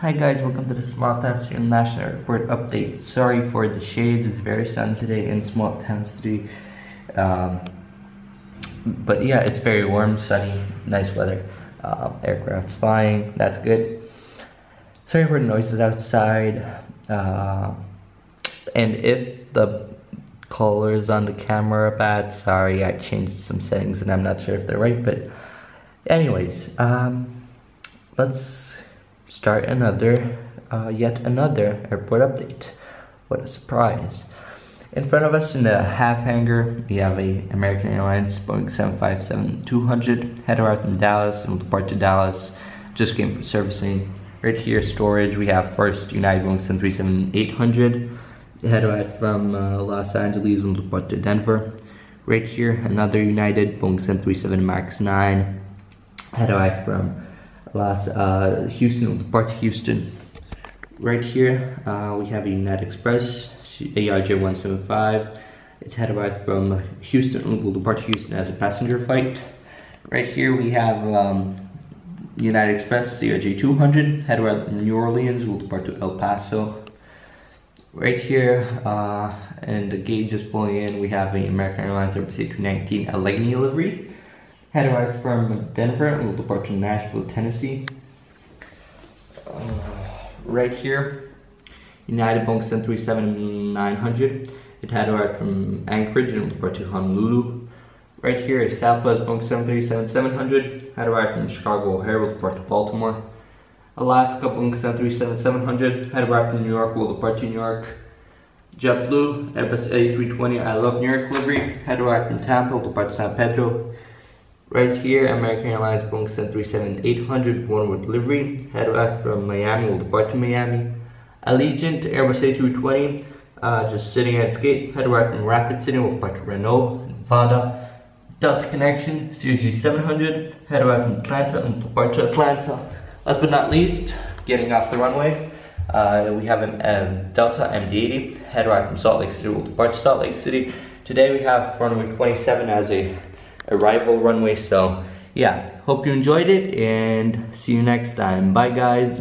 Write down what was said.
Hi guys, welcome to the Small Town International Airport update. Sorry for the shades, it's very sunny today in Small Town City. Um, but yeah, it's very warm, sunny, nice weather. Um, aircraft's flying, that's good. Sorry for the noises outside. Uh, and if the colors on the camera bad, sorry, I changed some settings and I'm not sure if they're right, but anyways, um, let's start another, uh, yet another airport update. What a surprise. In front of us in the half hangar, we have a American Airlines Boeing 757-200, head arrived from Dallas and will depart to Dallas, just came for servicing. Right here, storage, we have first United Boeing 737-800, head arrived from uh, Los Angeles and will depart to Denver. Right here, another United Boeing 737 MAX 9, head arrived from Los uh, Houston will depart to Houston. Right here, uh, we have a United Express ERJ175. It had arrived from Houston, will depart to Houston as a passenger flight. Right here we have um, United Express CRJ200, had arrived from New Orleans, will depart to El Paso. Right here, uh, and the gate just pulling in, we have a American Airlines Airbus A319 Allegheny livery. Had arrived from Denver and will depart to Nashville, Tennessee. Uh, right here, United Boeing 737-900. It had arrived from Anchorage and will depart to Honolulu. Right here is Southwest Boeing 737-700. Had arrived from Chicago O'Hare, will depart to Baltimore. Alaska Boeing 737-700. Had arrived from New York, will depart to New York. JetBlue Airbus A320 I Love New York livery. Had arrived from Tampa, will depart to San Pedro. Right here, American Airlines Boeing 737-800 Bournemouth livery. Had arrived from Miami, will depart to Miami. Allegiant Airbus A320, uh, just sitting at its gate. Had arrived from Rapid City, will depart to Reno, Nevada. Delta Connection CRJ 700, head arrived from Atlanta and depart to Atlanta. Last but not least, getting off the runway, uh, we have a Delta MD-80, head arrived from Salt Lake City, will depart to Salt Lake City. Today we have runway 27 as a arrival runway, so yeah, hope you enjoyed it and see you next time. Bye guys.